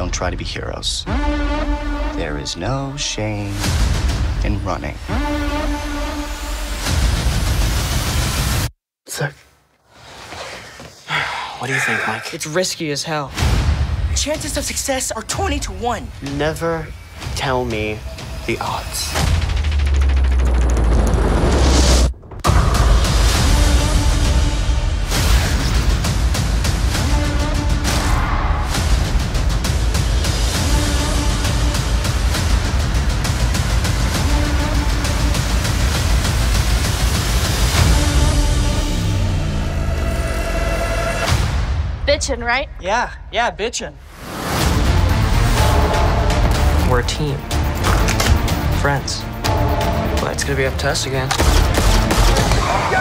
don't try to be heroes. There is no shame in running. Sick. What do you think, Mike? It's risky as hell. Chances of success are 20 to 1. Never tell me the odds. Bitchin', right? Yeah, yeah, bitchin'. We're a team. Friends. But it's gonna be up to us again. Go! Drive!